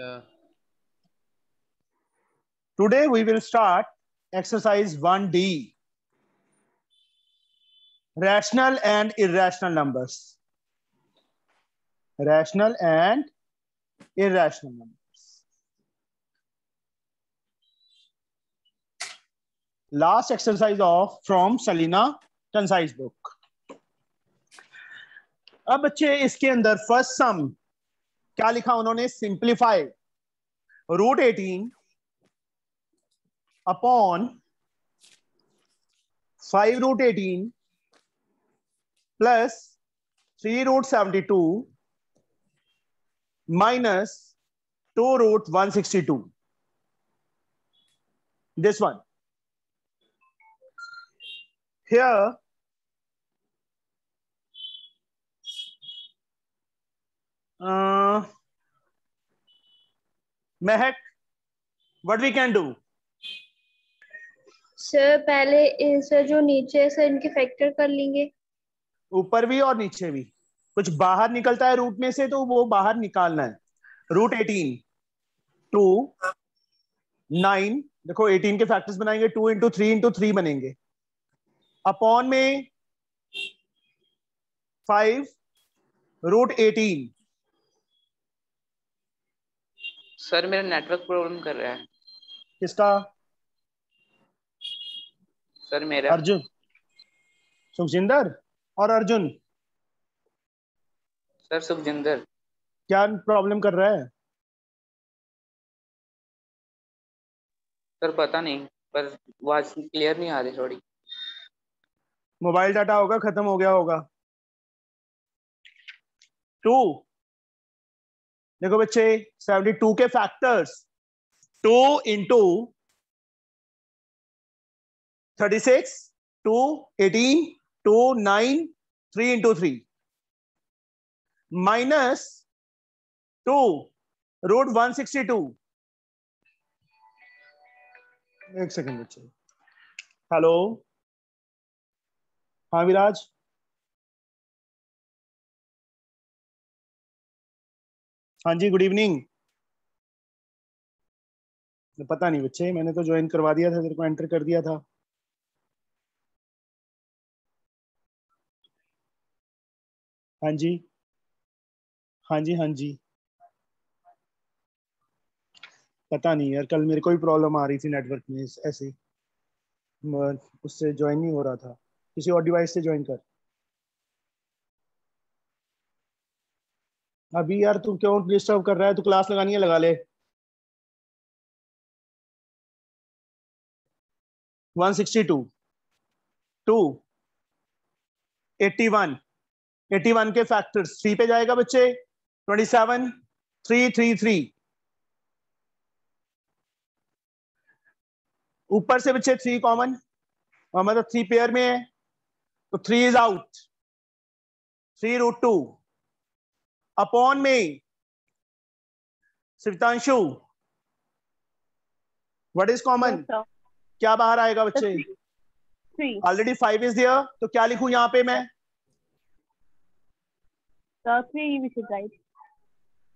Yeah. Today we will start exercise 1D. Rational and irrational numbers. Rational and irrational numbers. Last exercise of from Salina concise book. अब बच्चे इसके अंदर first सम क्या लिखा उन्होंने? Simplify root eighteen upon five root eighteen plus three root seventy two minus two root one sixty two this one here uh, Mehak, what we can do? Sir पहले sir जो नीचे सर इनके factor कर लेंगे। ऊपर भी और नीचे भी। कुछ बाहर निकलता है रूट में से तो वो बाहर निकालना है। रूट एटीन टू नाइन देखो एटीन के फैक्टर्स बनाएँगे। Two into three into three बनेंगे। अपॉन में फाइव रूट एटीन सर मेरा नेटवर्क प्रॉब्लम कर रहा है। किसका? सर मेरा। अर्जुन। सुखजिंदर? और अर्जुन? सर सुखजिंदर। क्या प्रॉब्लम कर रहा है? सर पता नहीं पर आवाज़ क्लियर नहीं आ रही थोड़ी। मोबाइल डाटा होगा खत्म हो गया होगा। टू देखो बच्चे सेवेंटी टू के factors two into thirty six two eighteen two nine three into three minus two root one sixty two एक सेकेंड बच्चे। हेलो हाँ विराज? हाँ जी गुड इवनिंग पता नहीं, बच्चे, मैंने तो ज्वाइन करवा दिया था, तेरे को एंटर कर दिया था। हाँ जी। हाँ जी हाँ जी। पता नहीं यार, कल मेरे को भी प्रॉब्लम आ रही थी नेटवर्क में, ऐसे उससे ज्वाइन नहीं हो रहा था। किसी और डिवाइस से ज्वाइन कर। अभी यार तू क्यों डिस्टर्ब कर रहा है? तू क्लास लगानी है लगा ले। One sixty two two eighty one eighty one के फैक्टर्स थ्री पे जाएगा बच्चे। Twenty seven three three three ऊपर से बच्चे थ्री कॉमन मतलब थ्री पेयर में है। तो three is out three root two upon में सिवितांशु व्हाट इज़ कॉमन क्या बाहर आएगा बच्चे? ऑलरेडी फाइव इज़ दियर तो क्या लिखूं यहाँ पे मैं?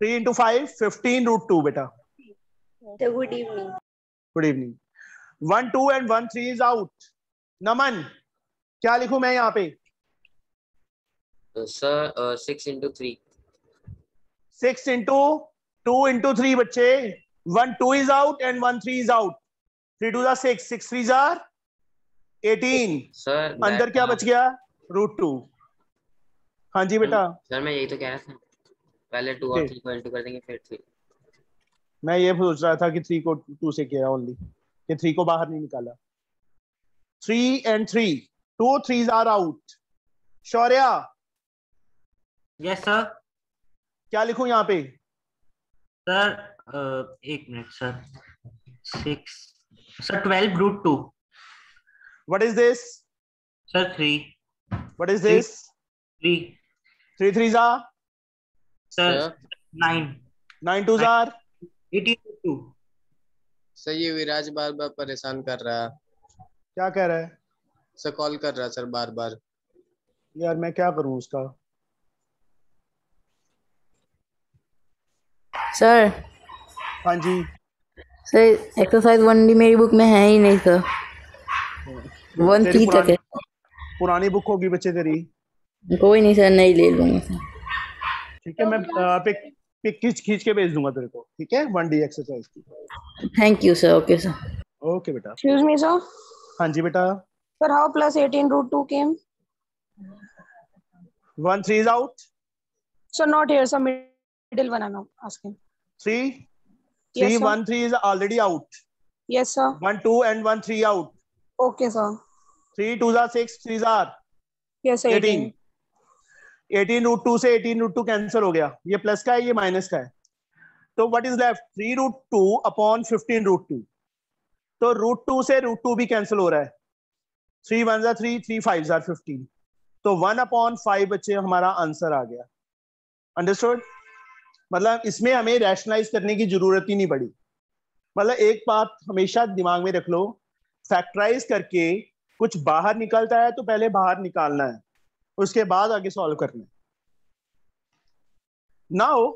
Three into five fifteen root two बेटा। Good evening good evening one two and one three is out Naman क्या लिखूं मैं यहाँ पे? Sir six into three six into two into three बच्चे one two is out and one three is out three two jar six six three जार eighteen sir अंदर क्या बच गया? रूट टू हाँ जी बेटा। सर मैं यही तो कह रहा था। पहले टू और थ्री को इंटू कर देंगे फिर थ्री मैं ये सोच रहा था कि थ्री को टू से किया ओनली कि थ्री को बाहर नहीं निकाला। Three and three two three are out Shaurya yes sir क्या लिखूं यहाँ पे? सर एक minute sir six sir twelve root two what is this sir three what is this three three three जा सर नाइन नाइन टू जार eighty two sir ये विराज बार बार परेशान कर रहा है। क्या कह रहा है? सर कॉल कर रहा है सर बार बार यार मैं क्या करूँ उसका? सर हाँ जी। सर एक्सरसाइज वन डी मेरी बुक में है ही नहीं सर वन थ्री तक है पुरानी बुक होगी बच्चे तेरी। कोई नहीं सर नहीं ले लूँगा सर ठीक है मैं पिक पिक खींच खींच के भेज दूँगा तेरे को ठीक है? वन डी एक्सरसाइज की। Thank you sir okay sir okay बेटा। Excuse me, sir. हाँ जी बेटा। Sir, how plus 18 root 2 came? One three is out So not here, sir. Middle one I'm asking. Three Yes, three sir. One three is already out Yes, sir. One two and one three out Okay, sir. Three two jar six three जार Yes, 18. Eighteen eighteen root two से eighteen root two cancel हो गया। ये plus का है ये minus का है। तो what is left three root two upon fifteen root two तो रूट टू से रूट टू भी कैंसिल हो रहा है। थ्री वन जार थ्री थ्री फाइव जार फिफ्टीन तो वन अपॉन फाइव बच्चे हमारा आंसर आ गया। अंडरस्टूड मतलब इसमें हमें रैशनलाइज करने की ज़रूरत ही नहीं पड़ी। मतलब एक बात हमेशा दिमाग में रख लो फैक्टराइज करके कुछ बाहर निकलता है तो पहले बाहर निकालना है उसके बाद आगे सॉल्व करना है। नाउ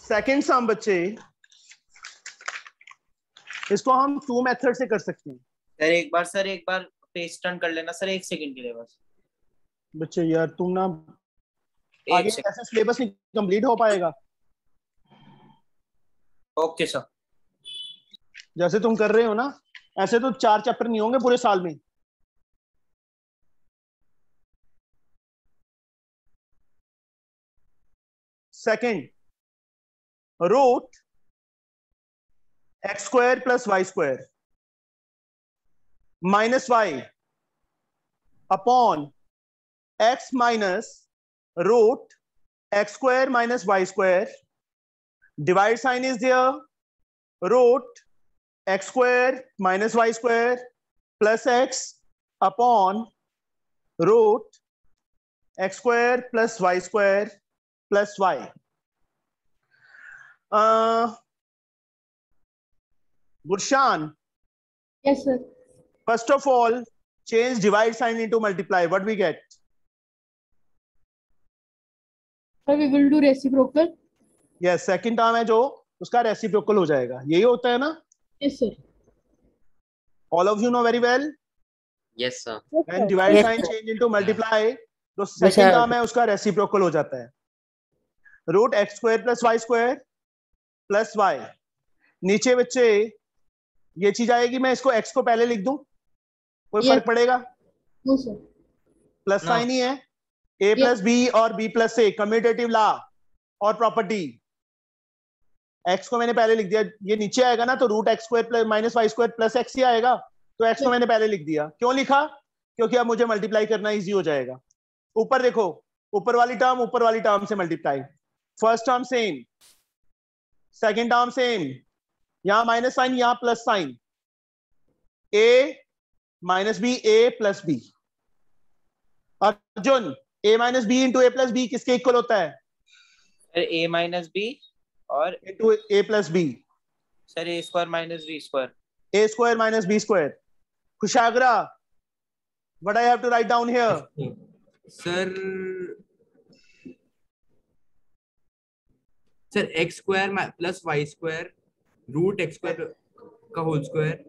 सेकंड सम बच्चे इसको हम टू मेथड से कर सकते हैं। सर एक बार सर एक बार पेज टर्न कर लेना सर एक सेकंड के लिए बस। बच्चे यार तुम ना आगे कैसे सिलेबस नहीं कंप्लीट हो पाएगा। ओके सर जैसे तुम कर रहे हो ना ऐसे तो चार चैप्टर नहीं होंगे पूरे साल में। Second root x square plus y square minus y upon x minus root x square minus y square. Divide sign is there. Root x square minus y square plus x upon root x square plus y square plus y. Uh, Gurshan. Yes, sir. First of all, change divide sign into multiply. What we get? तो we will do reciprocal yes second term है जो उसका reciprocal हो जाएगा। यही होता है ना? Yes sir all of you know very well yes sir when divide sign change into multiply तो सेकंड टर्म है उसका रेसिप्रोकल हो जाता है। Root x square plus y square plus y नीचे बच्चे ये चीज़ आएगी मैं इसको एक्स को पहले लिख दूँ? कोई फ़र्क पड़ेगा? प्लस साइन ही है। A प्लस बी और b plus a commutative law और प्रॉपर्टी x को मैंने पहले लिख दिया। ये नीचे आएगा ना तो root x square plus minus y square plus x ही आएगा। तो x को मैंने पहले लिख दिया। क्यों लिखा? क्योंकि अब मुझे मल्टीप्लाई करना इजी हो जाएगा। ऊपर देखो ऊपर वाली टर्म ऊपर वाली टर्म से multiply first term same second term same यहाँ माइनस साइन यहाँ plus sign a minus b a plus b Arjun a minus b into a plus b किसके इक्वल होता है सर ए माइनस बी और into a plus b sir a square minus b square a square minus b square. Kushagra, what I have to write down here? Sir sir x square plus y square root x square का whole square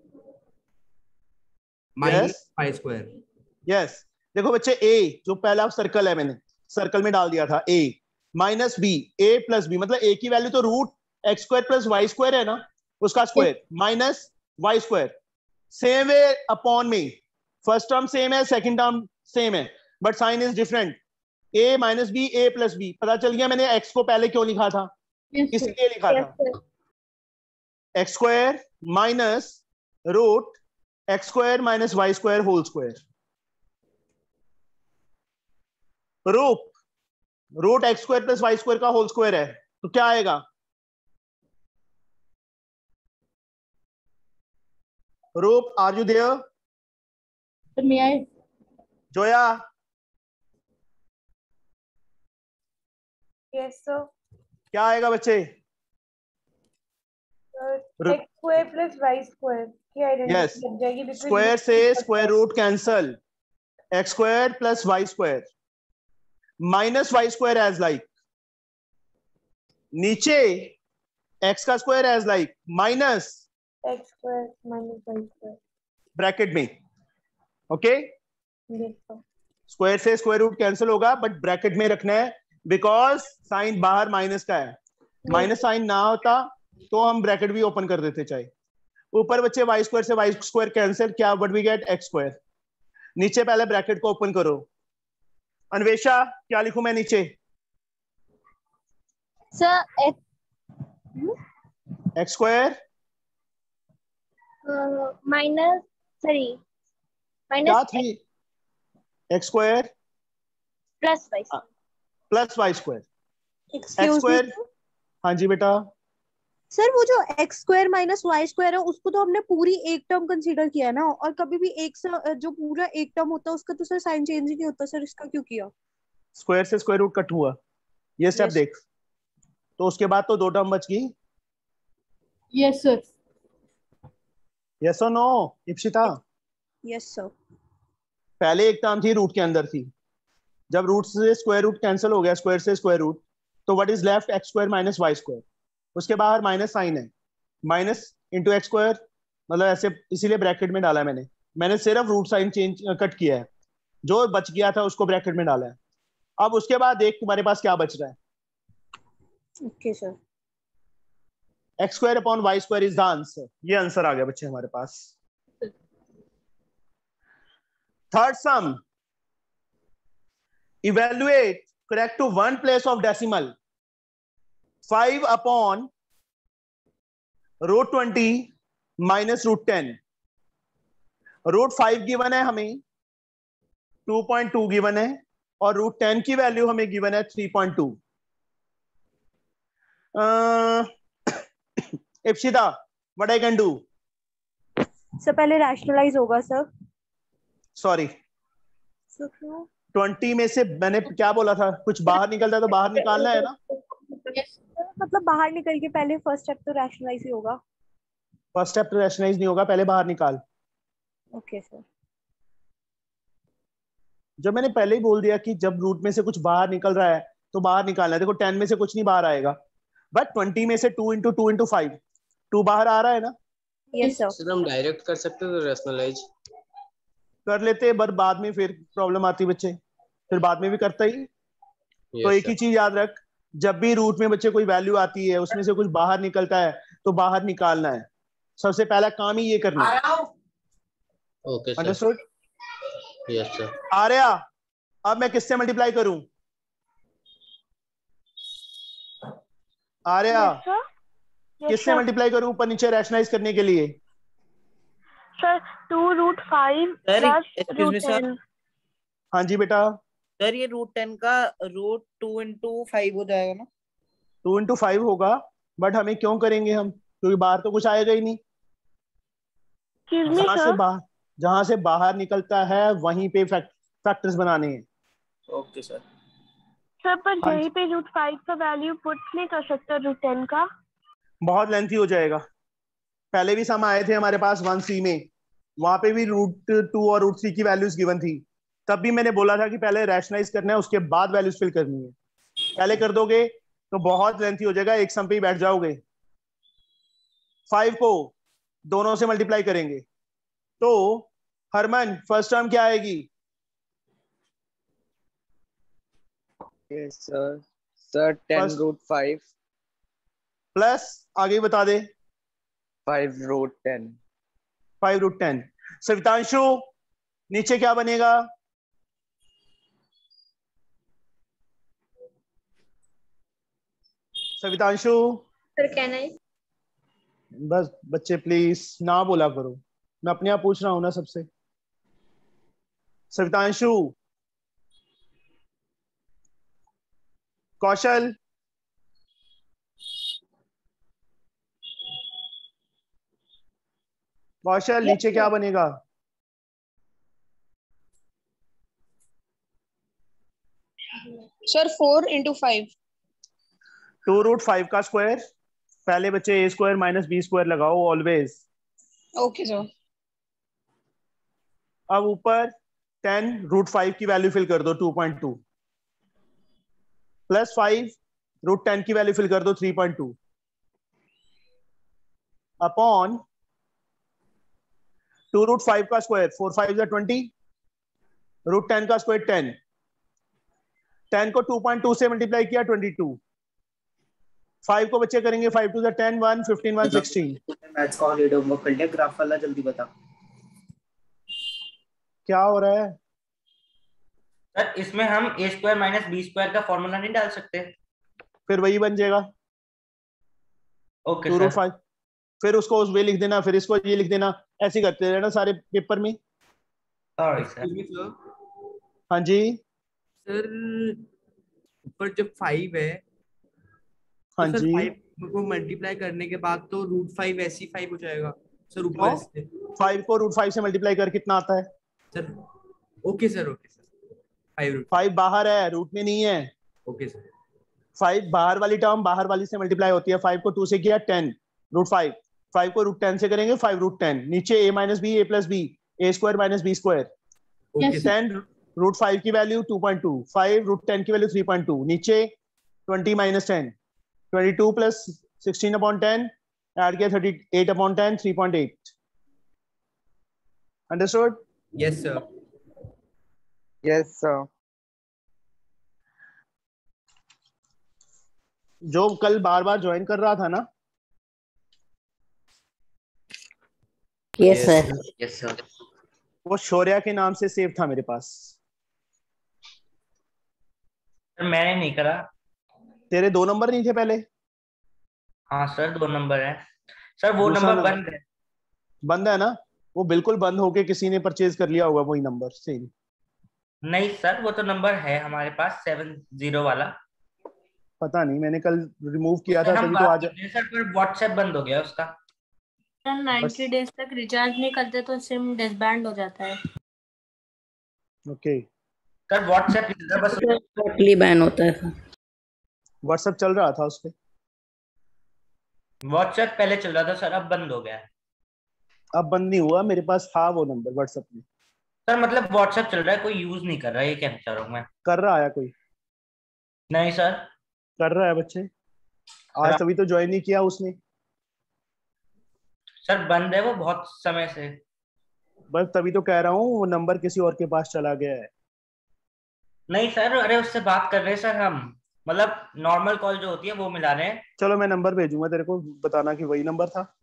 minus. Y square Yes. देखो बच्चे ए जो पहला circle है मैंने circle में डाल दिया था a minus b a plus b मतलब ए की वैल्यू तो root x square plus y square है ना उसका square minus y square same way upon में फ़र्स्ट टर्म सेम है सेकंड टर्म सेम है but sign is different a minus b a plus b पता चल गया मैंने एक्स को पहले क्यों लिखा था? Yes. इसलिए लिखा Yes, था. X square minus root x square minus y square whole square root root x square plus y square का होल स्क्वायर है तो क्या आएगा रूप are you there? Zoya Yes, sir. क्या आएगा बच्चे y की identity Yes. जाएगी स्क्वायर से square root cancel x square plus y square minus y square as like नीचे एक्स का square as like minus x square minus y square bracket में okay square से स्क्वायर रूट कैंसिल होगा but bracket में रखना है because sign बाहर minus का है। माइनस साइन ना होता तो हम ब्रैकेट भी ओपन कर देते चाहे। ऊपर बच्चे वाई स्क्वायर से वाई स्क्वायर कैंसिल क्या what we get x square नीचे पहले ब्रैकेट को ओपन करो। अन्वेषा क्या लिखूं मैं नीचे? Sir x square minus sorry minus थी? X square plus y plus y square x square हाँ जी बेटा। सर वो जो x square minus y square है उसको तो हमने पूरी एक टर्म कंसीडर किया है ना? और कभी भी एक स- जो पूरा एक टर्म होता है उसका तो सर साइन चेंज ही नहीं होता। सर इसका क्यों किया? स्क्वायर से स्क्वायर रूट कट हुआ। ये स्टेप Yes. देख। तो उसके बाद तो दो टर्म बच गई। यस सर यस और नो इप्सिता यस सर पहले एक टर्म थी रूट के अंदर थी। जब रूट से स्क्वायर रूट कैंसिल हो गया स्क्वायर से स्क्वायर रूट तो what is left x square minus y square उसके बाहर माइनस साइन है। माइनस इंटू एक्स स्क्वायर मतलब ऐसे इसीलिए ब्रैकेट में डाला है मैंने। मैंने सिर्फ़ रूट साइन चेंज कट किया है। जो बच गया था उसको ब्रैकेट में डाला है। अब उसके बाद देख तुम्हारे पास क्या बच रहा है। Okay sir x square upon y square is the answer ये आंसर आ गया बच्चे हमारे पास। Third sum evaluate correct to one place of decimal five upon root twenty minus root ten root five given है हमें टू पॉइंट टू गिवन है और root ten की वैल्यू हमें गिवन है three point two Ipsita what I can do sir पहले rationalise होगा sir. Sorry twenty में से मैंने क्या बोला था? कुछ बाहर निकलता है तो बाहर निकालना है ना? मतलब बाहर निकल के पहले फ़र्स्ट स्टेप तो रैशनलाइज ही होगा। फ़र्स्ट स्टेप तो रैशनलाइज नहीं होगा पहले बाहर निकाल। ओके सर जब मैंने पहले ही बोल दिया कि जब रूट में से कुछ बाहर निकल रहा है तो बाहर निकालना है। देखो टेन में से कुछ नहीं बाहर आएगा। बट ट्वेंटी में से two into two into five two बाहर आ रहा है ना? यस सर सर हम डायरेक्ट कर सकते हो रैशनलाइज कर लेते पर बाद में फिर प्रॉब्लम आती बच्चे। फिर बाद में भी करता ही। Yes, तो एक ही चीज़ याद रख। जब भी रूट में बच्चे कोई वैल्यू आती है उसमें से कुछ बाहर निकलता है तो बाहर निकालना है। सबसे पहला काम ही ये करना है। Okay sir understood yes sir Arya अब मैं किससे मल्टीप्लाई करूँ? आर्या किससे मल्टीप्लाई करूँ ऊपर नीचे रैशनलाइज करने के लिए? Sir two root five Sir, plus root ten हाँ जी बेटा। सर ये रूट टेन का रूट टू इंटू फाइव हो जाएगा ना? टू इंटू फाइव होगा बट हमें क्यों करेंगे हम? क्योंकि बाहर तो कुछ आएगा ही नहीं। जहाँ से बाहर जहाँ से बाहर निकलता है वहीं पे फैक्टर्स बनाने हैं। ओके सर सर पर हाँ यहीं पे रूट फाइव का वैल्यू पुट नहीं कर सकता रूट टेन का। बहुत लेंथी हो जाएगा। पहले भी सम आए थे हमारे पास वन सी में। वहाँ पे भी रूट टू और रूट थ्री की वैल्यूज़ गिवन थी। तब भी मैंने बोला था कि पहले रैशनलाइज करना है उसके बाद वैल्यूज़ फिल करनी है। पहले कर दोगे तो बहुत लेंथी हो जाएगा एक सम पे ही बैठ जाओगे। फाइव को दोनों से मल्टीप्लाई करेंगे। तो हरमन फ़र्स्ट टर्म क्या आएगी? Sir sir ten root five plus आगे बता दे। Five root ten five root ten Savitanshu नीचे क्या बनेगा? सवितांशु? सर कैन आई बस बच्चे प्लीज़ ना बोला करो। मैं अपने आप पूछ रहा हूँ ना सबसे। सवितांशु? कौशल? कौशल नीचे क्या बनेगा? Sir four into five two root five का स्क्वायर पहले बच्चे A square minus B square लगाओ ऑलवेज ओके सर अब ऊपर टेन रूट फाइव की वैल्यू फिल कर दो two point two plus five root ten की वैल्यू फिल कर दो three point two upon two root five का स्क्वायर फोर फाइव या ट्वेंटी रूट टेन का स्क्वायर टेन। टेन को टू पॉइंट टू से मल्टीप्लाई किया ट्वेंटी टू फाइव को बच्चे करेंगे five two ten one fifteen one sixteen maths का हॉलीडे होमवर्क कर लिया ग्राफ वाला जल्दी बता। क्या हो रहा है? सर इसमें हम A square minus B square का फॉर्मूला नहीं डाल सकते। फिर वही बन जाएगा। ओके टू सर फिर उसको उस वे लिख देना फिर इसको ये लिख देना। ऐसे करते रहना सारे पेपर में. हाँ जी। सर ऊपर जब फाइव है हाँ तो जी। को मल्टीप्लाई करने के बाद तो रूट फाइव ऐसी फाइव हो जाएगा। सर ऊपर से। फाइव को रूट फाइव से मल्टीप्लाई कर कितना आता है? Sir okay sir okay sir. Five root five बाहर है रूट में नहीं है। Okay sir. फाइव बाहर वाली टर्म बाहर वाली से मल्टीप्लाई होती है। फाइव को टू से किया टेन रूट फाइव फाइव को रूट टेन से करेंगे फाइव रूट टेन नीचे A minus B A plus B A square minus B square ten root five की value two point two five root ten की value three point two नीचे twenty minus ten twenty two plus sixteen upon ten add किया thirty eight upon ten three point eight understood yes sir Yes, sir. जो कल बार बार join कर रहा था ना? Yes sir yes sir वो शौर्या के नाम से सेव था मेरे पास। मैंने नहीं करा। तेरे दो नंबर नहीं थे पहले? हाँ सर दो नंबर है। सर वो दूसरा नंबर नंबर। बंद है। बंद है ना? वो बिल्कुल बंद होके किसी ने परचेज कर लिया होगा वही नंबर सेम नहीं सर वो तो नंबर है हमारे पास सेवन ज़ीरो वाला। पता नहीं मैंने कल रिमूव किया था तभी तो आज सर पर व्हाट्सएप बंद हो गया उसका। सर नाइन्टी डेज़ तक रिचार्ज नहीं करते तो सिम डिसबैंड हो जाता है। ओके सर व्हाट्सएप बस टोटली बैन होता है। व्हाट्सएप चल रहा था उस पे। व्हाट्सएप पहले चल रहा था सर अब बंद हो गया अब बंद नहीं हुआ मेरे पास था वो नंबर व्हाट्सएप में। सर मतलब व्हाट्सएप चल रहा है कोई यूज़ नहीं कर रहा है ये कहना चाह रहा हूँ मैं। कर रहा है कोई? नहीं सर। कर रहा है बच्चे। आज तभी तो ज्वाइन नहीं किया उसने। सर बंद है वो बहुत समय से। बस तभी तो कह रहा हूँ वो नंबर किसी और के पास चला गया है। नहीं सर अरे उससे बात कर रहे हैं सर हम। मतलब नॉर्मल कॉल जो होती है वो मिला रहे हैं। चलो मैं नंबर भेजूँगा तेरे को बताना कि वही नंबर था।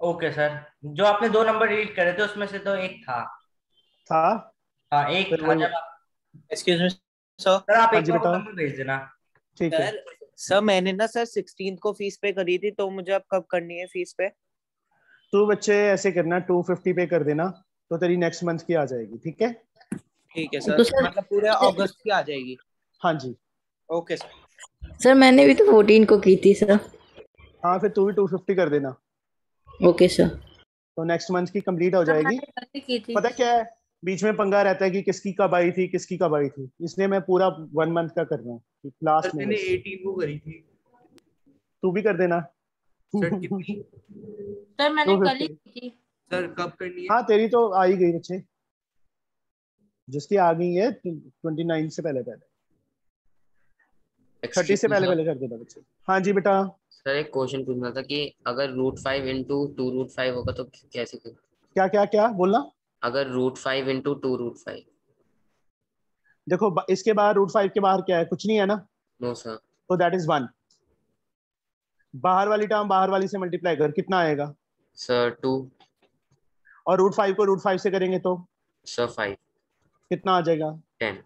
ओके सर जो आपने दो नंबर डिलीट करे थे उसमें से तो एक था। था? हाँ एक था जब एक्सक्यूज मी सर सर आप हाँ एक बार नंबर भेज देना। ठीक है। सर मैंने ना सर सिक्सटीन को फ़ीस पे करी थी तो मुझे अब कब करनी है फ़ीस पे? तू बच्चे ऐसे करना टू फिफ्टी पे कर देना तो तेरी नेक्स्ट मंथ की आ जाएगी ठीक है? ठीक है तो सर सर- मतलब पूरे अगस्त की आ जाएगी। हाँ जी। ओके सर सर मैंने भी तो फोर्टीन को की थी सर हाँ फिर तू भी टू फिफ्टी कर देना। ओके सर तो नेक्स्ट मंथ की कंप्लीट हो जाएगी। पता क्या है? बीच में पंगा रहता है कि किसकी कब आई थी किसकी कब आई थी। इसलिए मैं पूरा वन मंथ का कर रहा हूँ लास्ट में मैंने 18 को करी थी। तू भी कर देना। सर कितनी? सर मैंने कल ही की थी। सर कब करनी है? हाँ तेरी तो आ ही गई बच्चे जिसकी आ गई है ट्वेंटी नाइन से पहले पहले। थर्टी से पहले पहले कर देना बच्चे। हाँ जी बेटा। सर एक क्वेश्चन पूछना था कि अगर root five into two root five होगा तो कैसे कर- क्या क्या क्या? बोलना। अगर root five into two root five देखो इसके बाहर रूट फाइव के बाहर क्या है? कुछ नहीं है ना? नो सर तो दैट इज़ वन बाहर वाली टर्म बाहर वाली से मल्टीप्लाई कर कितना आएगा? सर टू और रूट फाइव को रूट फाइव से करेंगे तो? सर फाइव कितना आ जाएगा? टेन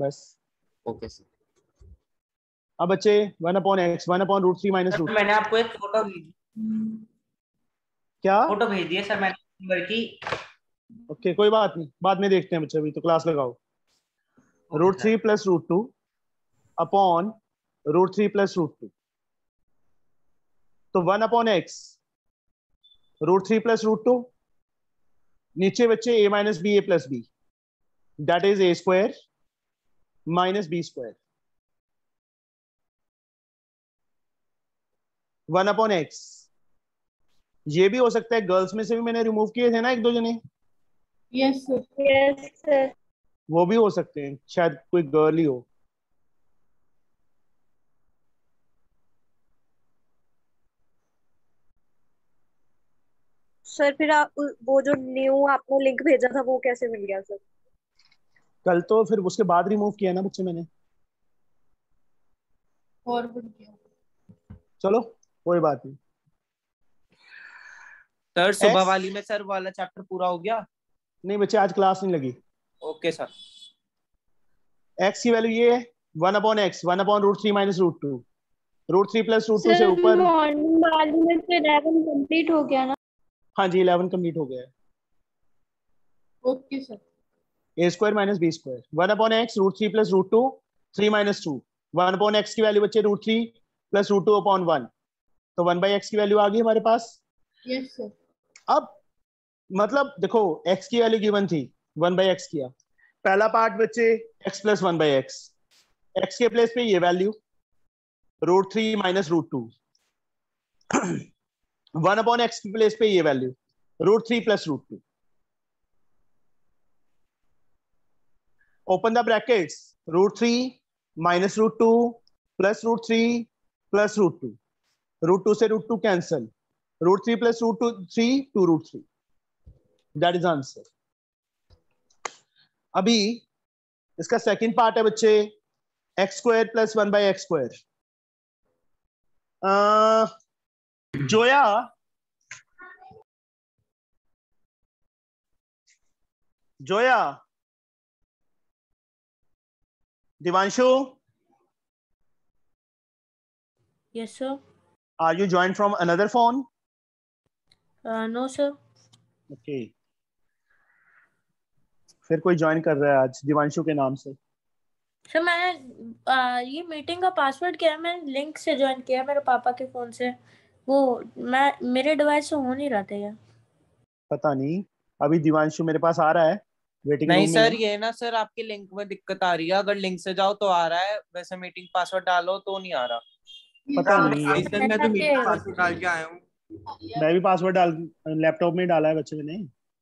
बस। ओके सर अब बच्चे one upon x one upon root three minus root मैंने आपको एक फ़ोटो भेजी क्या? फ़ोटो भेज दिया सर मैंने नंबर की। ओके कोई बात नहीं बाद में देखते हैं बच्चे अभी तो क्लास लगाओ। Root three plus root two upon root three plus root two तो one upon x root three plus root two नीचे बच्चे A minus B A plus B that is A square minus B square one upon x. ये भी हो सकता है girls में से भी मैंने रिमूव किए थे ना एक दो जने? यस यस सर वो भी हो सकते हैं शायद कोई गर्ल ही हो। सर फिर आप वो जो न्यू आपने लिंक भेजा था वो कैसे मिल गया सर कल तो फिर उसके बाद रिमूव किया ना बच्चे मैंने। फॉरवर्ड किया चलो। कोई बात नहीं। सर सुबह वाली में सर वाला चैप्टर पूरा हो गया? नहीं बच्चे आज क्लास नहीं लगी। ओके सर एक्स की वैल्यू ये है one upon x one upon root three minus root two root three plus root two से ऊपर वाली में तो इलेवन कंप्लीट हो गया ना। हाँ जी इलेवन कंप्लीट हो गया है। Okay sir A square minus B square one upon x root three plus root two three minus two one upon x की वैल्यू बच्चे root three plus root two upon one तो one by x की value आ गई हमारे पास। Yes sir अब मतलब देखो x की वैल्यू गिवन थी वन बाई एक्स किया। पहला पार्ट बच्चे x plus one by x. X के प्लेस पे ये value root three minus root two. One upon x के प्लेस पे ये value root three plus root two. Open the brackets root 3 minus root 2 plus root 3 plus root 2 root 2 से root 2 cancel. Root 3 plus root 2 3 2 root 3 that is answer. अभी इसका second part है बच्चे. X square plus one by x square Zoya Zoya, Divanshu? Are you joined from another phone? No sir okay. फिर कोई join कर रहा है आज दिवांशु के नाम से। सर मैंने आ, ये मीटिंग का पासवर्ड किया मैंने लिंक से ज्वाइन किया मेरे पापा के फ़ोन से। वो मैं मेरे डिवाइस से हो नहीं रहा था यार। पता नहीं। अभी दिवांशु मेरे पास आ रहा है। वेटिंग नहीं में सर है। ये ना सर आपके लिंक में दिक्कत आ रही है। अगर लिंक से जाओ तो आ रहा है। वैसे मीटिंग पासवर्ड डालो तो नहीं आ रहा। पता नहीं है। मैं तो मीटिंग पासवर्ड डाल के आया हूँ। मैं भी पासवर्ड डाल लैपटॉप में डाला है बच्चे मैंने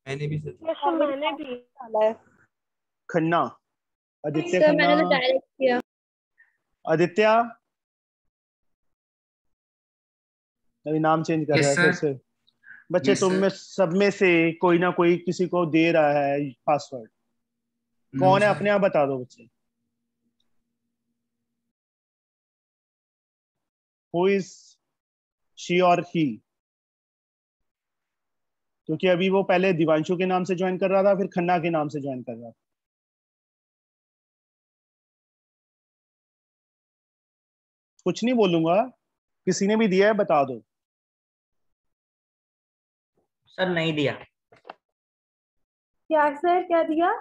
मैंने भी सर मैंने भी डाला है खन्ना आदित्य सर मैंने तो डायरेक्ट किया। आदित्य? अभी नाम चेंज कर रहा है फिर से। बच्चे Yes, तुम में सब में से कोई ना कोई किसी को दे रहा है पासवर्ड। कौन है? अपने आप बता दो बच्चे। हु इज़ शी और ही क्योंकि अभी वो पहले दिवांशु के नाम से ज्वाइन कर रहा था फिर खन्ना के नाम से ज्वाइन कर रहा था। कुछ नहीं बोलूँगा। किसी ने भी दिया है बता दो। सर नहीं दिया। क्या सर क्या दिया?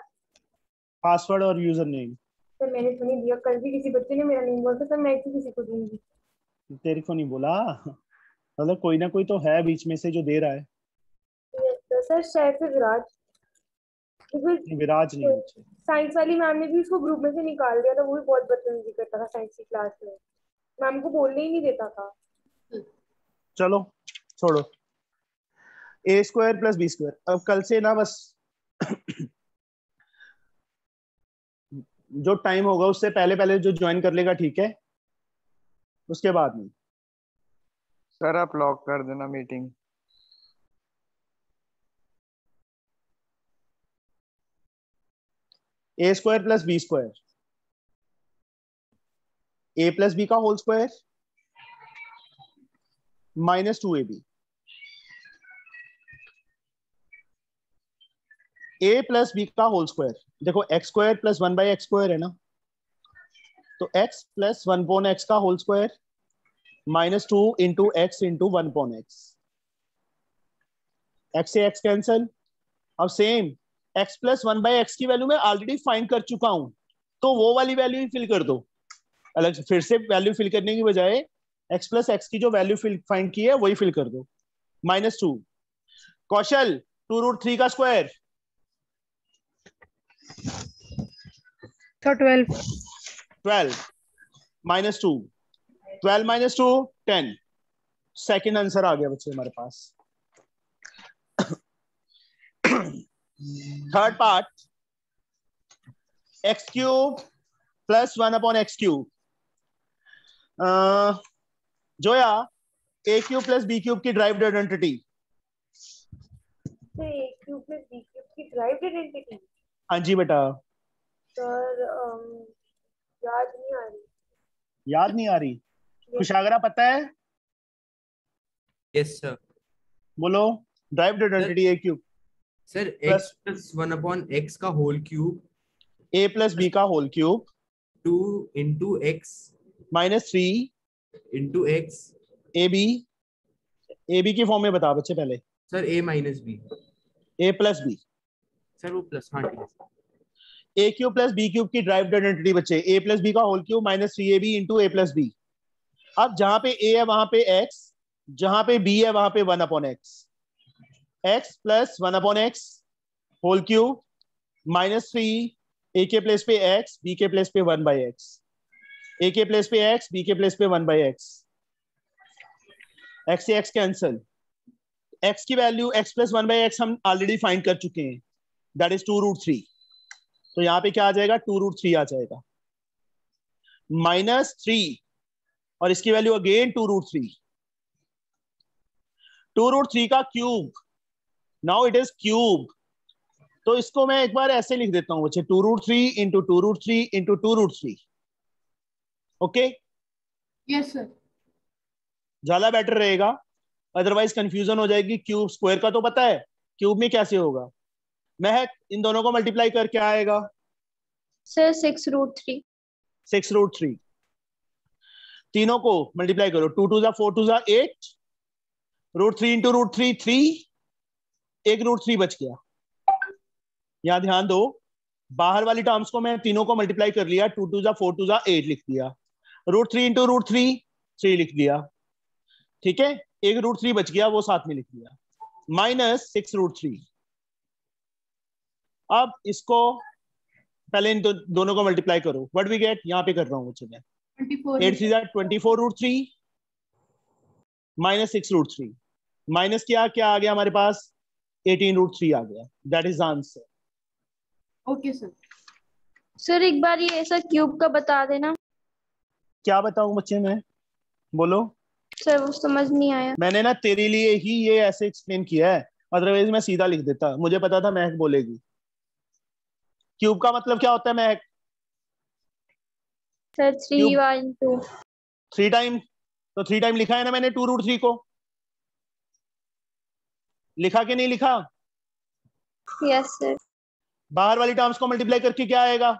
पासवर्ड और यूज़र नेम सर मैंने तो नहीं दिया। कल भी किसी बच्चे ने मेरा नहीं बोला था सर मैं किसी को दूँगी। तेरे को नहीं बोला? मतलब कोई ना कोई तो है बीच में से जो दे रहा है। तो सर शायद से विराज। विराज नहीं। साइंस वाली मैम ने भी उसको ग्रुप में से निकाल दिया था वो भी बहुत बदतमीजी करता था साइंस की क्लास में। मैम को बोलने ही नहीं देता था। चलो छोड़ो। A square plus B square अब कल से ना बस जो टाइम होगा उससे पहले पहले जो ज्वाइन कर लेगा ठीक है? उसके बाद नहीं। सर आप लॉक कर देना meeting. A square plus B square A plus B का whole square minus two A B A plus B का होल स्क्वायर देखो x square plus one by x square है ना? तो x plus one upon x का whole square minus two into x into one upon x. X से x cancel. अब same x plus one by x की value मैं already find कर चुका हूँ। तो वो वाली वैल्यू ही फिल कर दो। अलग फिर से वैल्यू फिल करने की बजाय एक्स प्लस एक्स की जो वैल्यू फिल फाइंड की है वही फिल कर दो। Minus two. Kaushal two root three का square twelve twelve. Minus two. Twelve minus two ten. Second answer आ गया बच्चे हमारे पास। Third part x cube plus one upon x cube Zoya A cube plus B cube की drive identity derived identity हाँ जी बेटा। Sir याद नहीं आ रही। याद नहीं आ रही। कुशागरा पता है? यस सर बोलो derived identity A cube sir x plus one upon x का whole cube A plus B का whole cube two into x minus three into x A B A B की फॉर्म में बता बच्चे पहले. Sir a minus B A plus B sir वो plus हाँ ठीक है. A cube plus B cube की ड्राइव आइडेंटिटी बच्चे. ए प्लस बी का whole cube minus three A B into A plus B अब जहाँ पे ए है, वहाँ पे एक्स जहाँ पे बी है, वहाँ पे one upon x x plus one upon x whole cube minus three A के प्लेस पे एक्स बी के प्लेस पे वन बाई एक्स ए के प्लेस पे एक्स बी के प्लेस पे वन बाई एक्स एक्स से एक्स कैंसल एक्स की value x plus one by x हम ऑलरेडी फाइंड कर चुके हैं. That is two root three तो यहाँ पे क्या आ जाएगा? टू रूट थ्री आ जाएगा. माइनस थ्री और इसकी value again two root three two root three का cube now it is cube तो इसको मैं एक बार ऐसे लिख देता हूँ बच्चे two root three into two root three into two root three okay yes sir ज़्यादा बेटर रहेगा. अदरवाइज़ कंफ्यूजन हो जाएगी. क्यूब स्क्वायर का तो पता है. क्यूब में कैसे होगा? महक इन दोनों को मल्टीप्लाई करके आएगा. Sir six root three six root three तीनों को मल्टीप्लाई करो। टू टू जा फोर टू जा eight root three into root three three एक रूट थ्री बच गया। यहाँ ध्यान दो बाहर वाली टर्म्स को मैं तीनों को मल्टीप्लाई कर लिया टू टू जा फोर टू जा एट लिख दिया। Root three into root three three लिख दिया। ठीक है? एक रूट थ्री बच गया वो साथ में लिख दिया। माइनस सिक्स रूट थ्री अब इसको पहले इन दो, दोनों को मल्टीप्लाई करो। व्हाट वी गेट यहाँ पे कर रहा हूँ बच्चे मैं। Three root three minus six root three minus क्या क्या आ गया हमारे पास? एटीन रूट थ्री आ गया. That is answer okay sir sir एक बार ये ऐसा क्यूब का बता देना। क्या बताऊँ बच्चे मैं? बोलो। सर वो समझ नहीं आया। मैंने ना तेरे लिए ही ये ऐसे एक्सप्लेन किया है। अदरवाइज़ मैं सीधा लिख देता। मुझे पता था महक बोलेगी। क्यूब का मतलब क्या होता है Mahak? Sir three one two three time तो थ्री टाइम लिखा है ना मैंने टू रूट थ्री को। लिखा कि नहीं लिखा? यस सर बाहर वाली टर्म्स को मल्टीप्लाई करके क्या आएगा?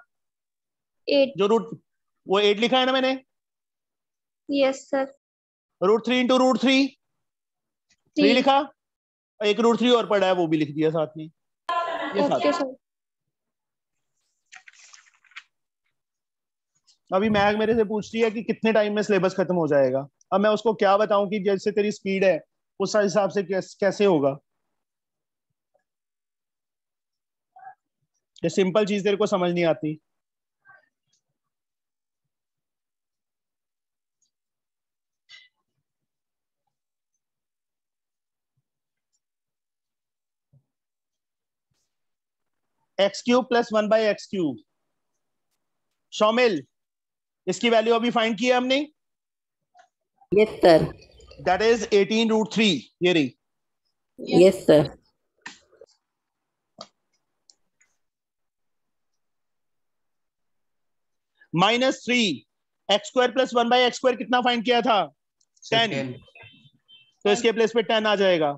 एट जो रूट वो एट लिखा है ना मैंने? Yes sir root three into root three three लिखा? एक रूट थ्री और पड़ा है वो भी लिख दिया साथ में। ये साथ ओके सर अभी मैग मेरे से पूछ रही है कि कितने टाइम में सिलेबस खत्म हो जाएगा? अब मैं उसको क्या बताऊँ कि जैसे तेरी स्पीड है उस हिसाब से कैस, कैसे होगा? ये सिंपल चीज़ तेरे को समझ नहीं आती। X cube plus one by x cube शौमिल इसकी वैल्यू अभी फाइंड की है हमने? Yes sir that is 18 root three ये रही। Yes sir minus three x square plus one by x square कितना फाइंड किया था? टेन तो इसके प्लेस पे टेन आ जाएगा।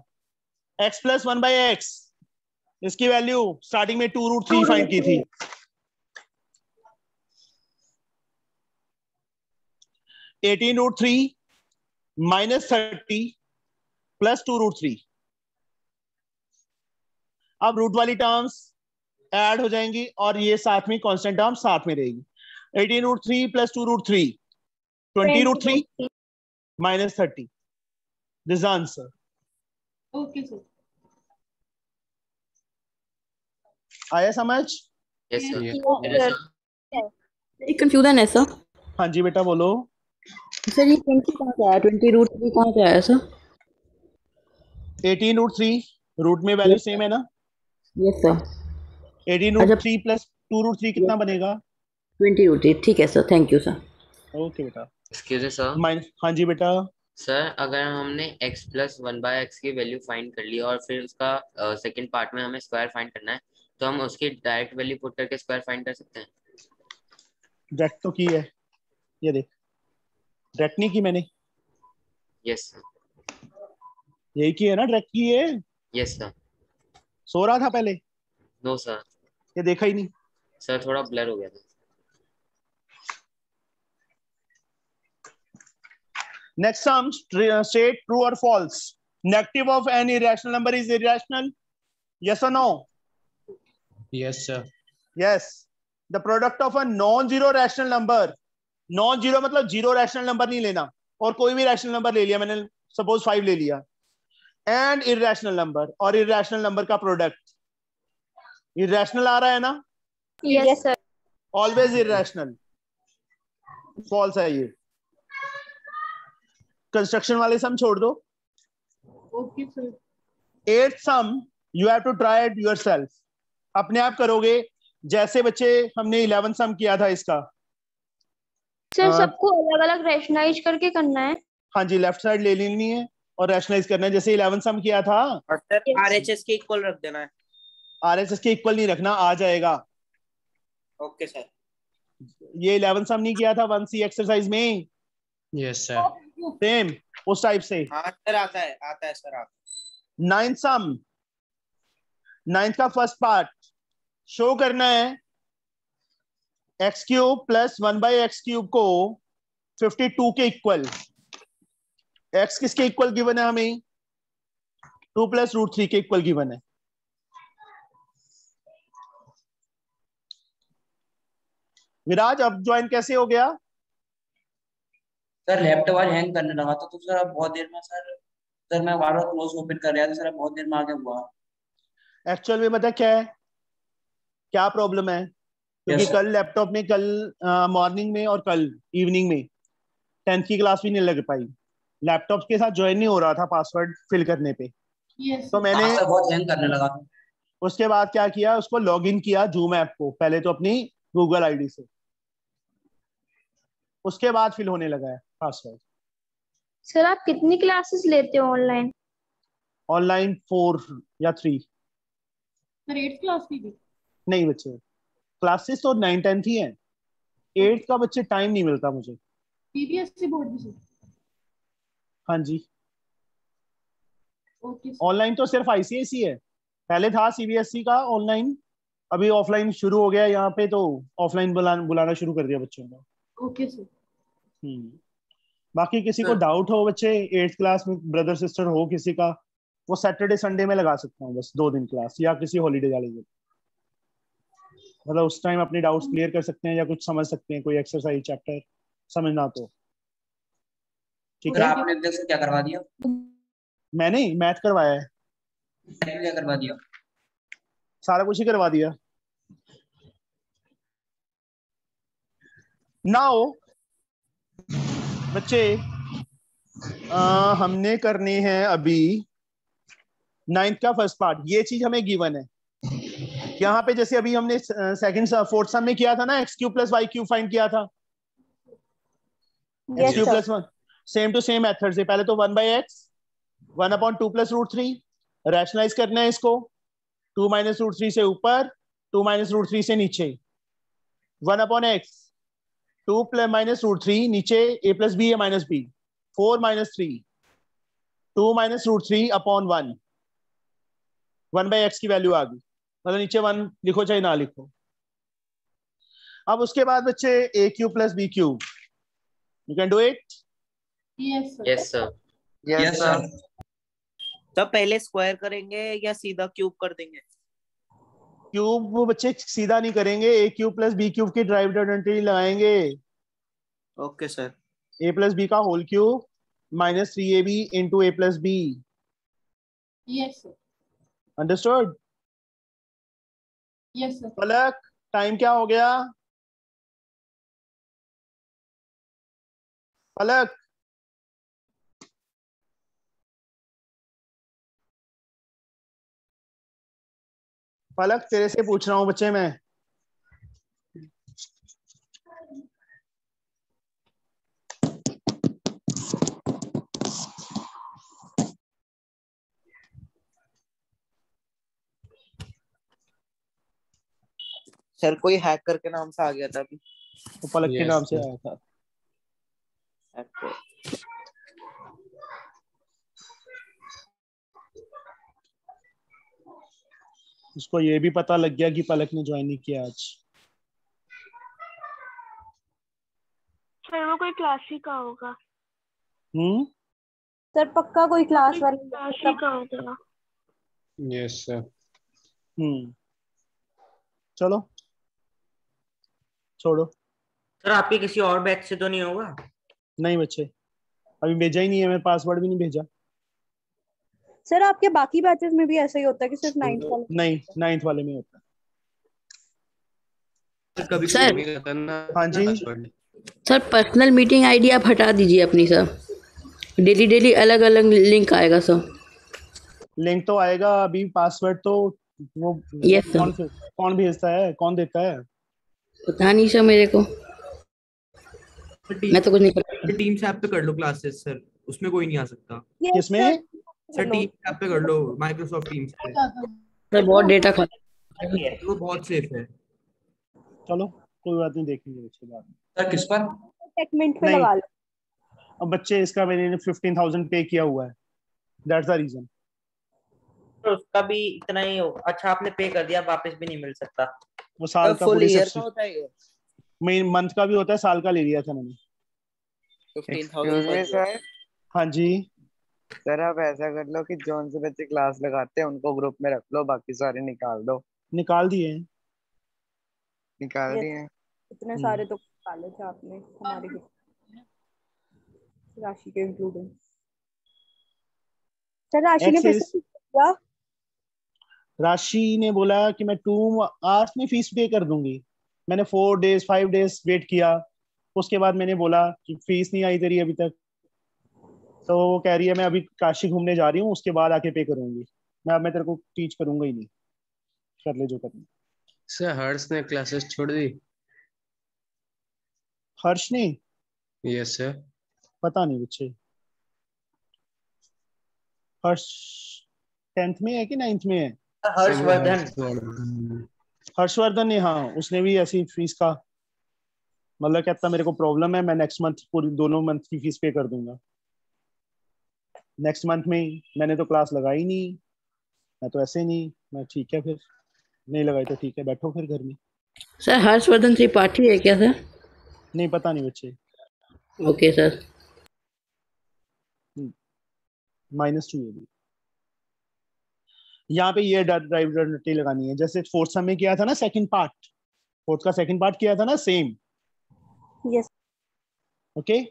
X plus one by x इसकी वैल्यू स्टार्टिंग में टू रूट थ्री फाइंड की थी। Eighteen root three minus thirty plus two root three. अब रूट वाली टर्म्स ऐड हो जाएँगी और ये साथ में कांस्टेंट टर्म साथ में रहेगी। Eighteen root three plus two root three twenty root three minus thirty. This answer okay sir आया समझ? यस Yes, एक कंफ्यूजन है सर हाँ जी बेटा बोलो। सर ये ट्वेंटी कहाँ से आया? ट्वेंटी रूट थ्री कहाँ से आया sir? Eighteen root three root में वैल्यू सेम है ना? Yes sir eighteen root three plus two root three कितना बनेगा? ट्वेंटी रूट थ्री ठीक है sir thank you sir okay बेटा। एक्सक्यूज सर माइनस हाँ जी बेटा। सर अगर हमने x plus one by x की वैल्यू फाइंड कर ली और फिर उसका सेकंड पार्ट में हमें स्क्वायर फाइंड करना है तो हम उसकी डायरेक्ट वैल्यू पुट करके स्क्वायर फाइंड कर सकते हैं। डायरेक्ट तो की है। ये देख। ड्रेटनी की मैंने यस yes. यही की है ना ड्रेट की है यस सर सो रहा था पहले नो no, सर ये देखा ही नहीं सर थोड़ा ब्लर हो गया था नेक्स्ट सम स्टेट ट्रू और false negative of an irrational number is irrational yes और no yes sir yes the product of a non zero rational number non zero मतलब ज़ीरो रैशनल नंबर नहीं लेना। और कोई भी रैशनल नंबर ले लिया मैंने सपोज़ फाइव ले लिया। एंड इेशनल नंबर और इेशनल नंबर का प्रोडक्ट इेशनल आ रहा है ना? ऑलवेज इेशनल फॉल्स है ये। कंस्ट्रक्शन वाले सम छोड़ दो। Eight sum you have to try it your अपने आप करोगे जैसे बच्चे हमने इलेवन सम किया था इसका। सर हाँ। सबको अलग अलग रैशनलाइज करके करना है। हाँ जी लेफ़्ट साइड ले लेनी है और रैशनलाइज करना है। जैसे इलेवन सम किया था। और सर आरएचएस के इक्वल रख देना है। आर एस एस के इक्वल नहीं रखना आ जाएगा। ओके सर ये इलेवन सम नहीं किया था वन सी एक्सरसाइज में। Yes, sir. सेम उस टाइप से। हाँ सर आता है आता है सर आता नाइन्थ सम नाइन्थ का फ़र्स्ट पार्ट शो करना है। X cube plus one by x cube को 52 के इक्वल एक्स किसके इक्वल गिवन है हमें? टू प्लस रूट थ्री के इक्वल गिवन है। विराज अब ज्वाइन कैसे हो गया? सर लैपटॉप आज हैंग करने लगा था तो सर अब बहुत देर में सर सर मैं बार बार क्लोज ओपन कर रहा था सर अब बहुत देर में आगे हुआ। एक्चुअल में पता क्या है? क्या प्रॉब्लम है? क्योंकि Yes, कल लैपटॉप में कल मॉर्निंग में और कल इवनिंग में टेंथ की क्लास भी नहीं लग पाई। लैपटॉप के साथ ज्वाइन नहीं हो रहा था पासवर्ड फिल करने पे। यस तो मैंने बहुत करने लगा। उसके बाद क्या किया उसको लॉग इन किया जूम ऐप को पहले तो अपनी गूगल आईडी से। उसके बाद फिल होने लगा है पासवर्ड सर आप कितनी क्लासेस लेते हो ऑनलाइन ऑनलाइन फोर या थ्री क्लास की नहीं बच्चे। क्लासेस तो नाइन टेंथ ही हैं। एट्थ का बच्चे टाइम नहीं मिलता मुझे। सीबीएसई बोर्ड भी हाँ जी। ऑनलाइन तो सिर्फ़ आईसीएसई है पहले था सीबीएसई का ऑनलाइन अभी ऑफलाइन शुरू हो गया यहाँ पे तो ऑफलाइन बुला, बुलाना शुरू कर दिया बच्चों को ओके सर हम्म। बाकी किसी को डाउट हो बच्चे एट्थ क्लास में ब्रदर सिस्टर हो किसी का वो सैटरडे संडे में लगा सकता हूँ बस दो दिन क्लास या किसी हॉलीडे वाले दिन मतलब उस टाइम अपने डाउट्स क्लियर कर सकते हैं या कुछ समझ सकते हैं कोई एक्सरसाइज चैप्टर समझना तो। ठीक है? आपने से क्या करवा दिया? मैंने मैथ करवाया है। क्या करवा दिया? सारा कुछ ही करवा दिया। नाउ बच्चे आ, हमने करनी है अभी नाइन्थ का फ़र्स्ट पार्ट ये चीज़ हमें गिवन है। यहाँ पे जैसे अभी हमने सेकंड फोर्थ सम में किया था ना x cube plus y cube find किया था। X cube plus one same to same method से। पहले तो one by x one upon two plus root three rationalise करना है इसको। टू माइनस रूट थ्री से ऊपर टू माइनस रूट थ्री से नीचे। One upon x two plus minus root three नीचे ए प्लस बी या minus b four minus three two minus root three upon one one by x की value आ गई। मतलब नीचे वन लिखो चाहे ना लिखो। अब उसके बाद बच्चे a cube plus b cube you can do it yes sir yes sir yes sir तो पहले स्क्वायर करेंगे या सीधा क्यूब कर देंगे? क्यूब वो बच्चे सीधा नहीं करेंगे। A cube plus b cube की ड्राइव आइडेंटिटी लगाएँगे। Okay sir a plus b का whole cube minus three a b into a plus b yes sir understood yes sir Palak time क्या हो गया? पलक पलक तेरे से पूछ रहा हूँ बच्चे मैं। सर कोई हैक करके नाम से आ गया था अभी। वो पलक के नाम से आया था। उसको ये भी पता लग गया कि पलक ने ज्वाइन नहीं किया आज। सर वो कोई क्लास ही का होगा। हम्म? सर पक्का कोई क्लास वाले क्लास ही का होगा। Yes sir hmm. चलो। छोड़ो। सर आपके किसी और बैच से तो नहीं होगा? नहीं बच्चे अभी भेजा ही नहीं है मैं पासवर्ड भी नहीं भेजा। सर आपके बाकी बैचेस में भी ऐसा ही होता है कि सिर्फ़ नाइन्थ वाले नहीं नाइन्थ वाले में होता है। कभी सर। हाँ जी। सर पर्सनल मीटिंग आईडी आप हटा दीजिए अपनी सर। डेली डेली अलग अलग लिंक आएगा सर। लिंक तो आएगा अभी पासवर्ड तो वो Yes, कौन कौन भेजता है कौन देता है? पता नहीं सर मेरे को। मैं तो कुछ नहीं करता टीम्स ऐप पे कर लो क्लासेस सर उसमें कोई नहीं आ सकता। किसमें? सर टीम्स ऐप पे कर लो माइक्रोसॉफ्ट टीम्स पे सर बहुत डेटा खा वो बहुत सेफ़ है। चलो कोई बात नहीं देखेंगे उसके बाद सर किस पर? टेकमेंट पे लगा लो। अब बच्चे इसका मैंने फिफ्टीन थाउज़ेंड पे किया हुआ है। दैट्स द रीजन तो उसका भी इतना ही हो। अच्छा आपने पे कर दिया वापस भी नहीं मिल सकता। वो साल का फुल पूरे ईयर का होता है ये। मेन मंथ का भी होता है साल का ले लिया था मैंने। फिफ्टीन एक्सक्यूज मी सर हाँ जी। सर आप ऐसा कर लो कि जौन से बच्चे क्लास लगाते हैं उनको ग्रुप में रख लो बाकी सारे निकाल दो। निकाल दिए हैं। निकाल दिए हैं। इतने हम्म। सारे तो निकाले थे आपने हमारे राशि के इंक्लूडिंग सर राशि ने पैसे दिया? राशि ने बोला कि मैं टू आवर्स में फ़ीस पे कर दूँगी। मैंने four days five days wait किया। उसके बाद मैंने बोला कि फ़ीस नहीं आई तेरी अभी तक। तो वो कह रही है मैं अभी काशी घूमने जा रही हूँ उसके बाद आके पे करूँगी। मैं अब मैं तेरे को टीच करूँगा ही नहीं। कर ले जो करना सर हर्ष ने क्लासेस छोड़ दी? हर्ष ने? यस सर पता नहीं बच्चे हर्ष टेंथ में है कि नाइन्थ में है? हर्षवर्धन। हर्षवर्धन। ने हाँ उसने भी ऐसी फ़ीस का मतलब कहता मेरे को प्रॉब्लम है मैं नेक्स्ट मंथ पूरी दोनों मंथ की फ़ीस पे कर दूँगा। नेक्स्ट मंथ में मैंने तो क्लास लगाई नहीं मैं तो ऐसे नहीं मैं ठीक है फिर। नहीं लगाई तो ठीक है बैठो फिर घर में। सर हर्षवर्धन त्रिपाठी है क्या सर? नहीं पता नहीं बच्चे। Okay sir. माइनस टू ये भी यहाँ पे ये ड्राइव नट्टी लगानी है। जैसे फोर्थ सम में किया था ना सेकंड पार्ट फोर्थ का सेकंड पार्ट किया था ना same yes okay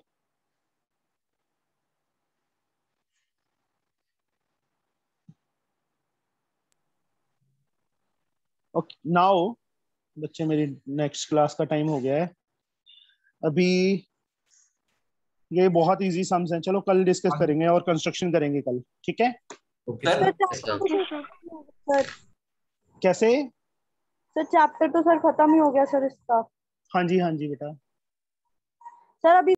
okay now बच्चे मेरी नेक्स्ट क्लास का टाइम हो गया है। अभी ये बहुत इजी सम्स हैं। चलो कल डिस्कस करेंगे और कंस्ट्रक्शन करेंगे कल ठीक है? सर कैसे? सर चैप्टर तो सर खत्म ही हो गया सर इसका। हाँ जी हाँ जी बेटा। सर अभी